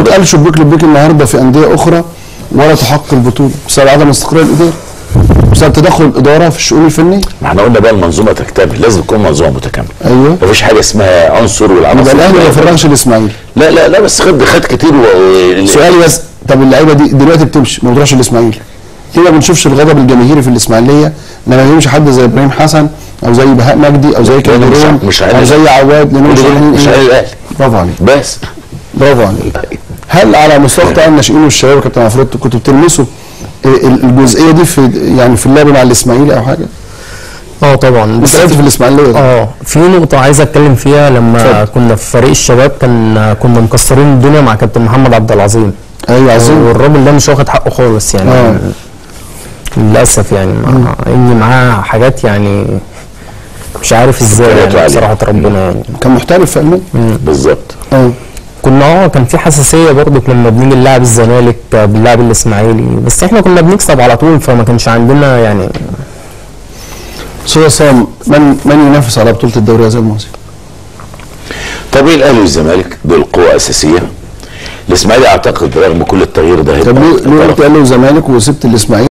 واتقال شبيك لبيك النهارده في أندية أخرى؟ ولا تحقق البطولة. بسبب عدم استقرار الإدارة. بسبب تدخل الإدارة في الشؤون الفنيه ما إحنا قلنا بقى المنظومة تكتمل. لازم تكون منظومة متكاملة. أيوه. مفيش حاجة اسمها عنصر والعنصر يبقى الأهلي ما. يفرغش الإسماعيلي. لا لا لا بس خد خد كتير و... سؤالي بس طب اللعيبة دي دلوقتي بتمشي ما بتروحش الإسماعيلي. ليه ما بنشوفش الغضب الجماهيري في الإسماعيلية؟ لما يمشي حد زي إبراهيم حسن أو زي بهاء مجدي أو زي كاميرون أو. زي عواد لأنهم مش مش إيه؟ الاهلي برافو عليك. بس. برافو عليك. هل على مستوى قطاع الناشئين والشباب يا كابتن عفروت كنتوا بتلمسوا ال- الجزئية دي في يعني في اللعب مع الإسماعيلي أو حاجة؟ آه طبعا. بس لعبت في الاسماعيليه. آه في نقطة عايز أتكلم فيها. لما اتفضل. كنا في فريق الشباب كان كنا مكسرين الدنيا مع كابتن محمد عبد العظيم. أيوه عظيم. والراجل ده مش واخد حقه خالص يعني. آه. للأسف يعني. مع إن معاه حاجات يعني مش عارف إزاي يعني. بصراحة ربنا يعني. كان محترف في المانيا بالظبط. آه. كنا آه كان في حساسية برضك لما بنيجي نلعب الزمالك بنلعب الإسماعيلي بس إحنا كنا بنكسب على طول فما كانش عندنا يعني أستاذ عصام من من ينافس على بطولة الدوري هذا الموسم؟ طبيعي الأهلي والزمالك دول قوة أساسية الإسماعيلي أعتقد رغم كل التغيير ده طب هيبقى ليه ليه. قلت قال له الزمالك وسبت الإسماعيلي